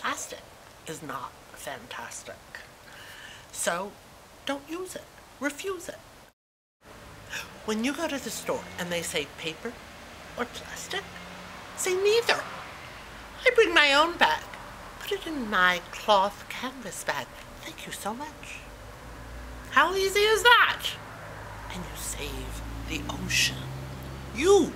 plastic is not fantastic. So don't use it. Refuse it. When you go to the store and they say paper or plastic, say neither. I bring my own bag. Put it in my cloth canvas bag. Thank you so much. How easy is that? And you save the ocean. You.